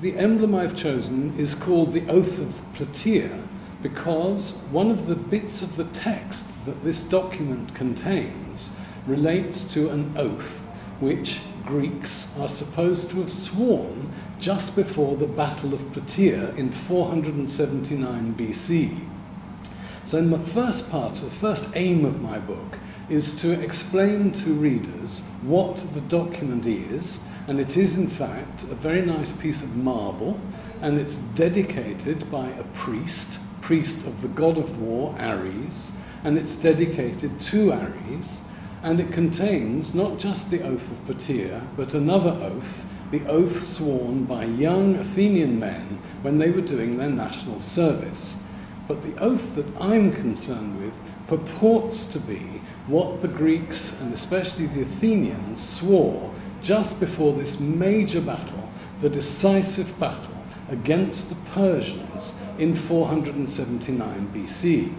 The emblem I've chosen is called the Oath of Plataea because one of the bits of the text that this document contains relates to an oath which Greeks are supposed to have sworn just before the Battle of Plataea in 479 BC. So, in the first part, the first aim of my book is to explain to readers what the document is and it is, in fact, a very nice piece of marble, and it's dedicated by a priest, priest of the god of war, Ares, and it's dedicated to Ares, and it contains not just the oath of Plataea, but another oath, the oath sworn by young Athenian men when they were doing their national service. But the oath that I'm concerned with purports to be what the Greeks and especially the Athenians swore just before this major battle, the decisive battle against the Persians in 479 BC.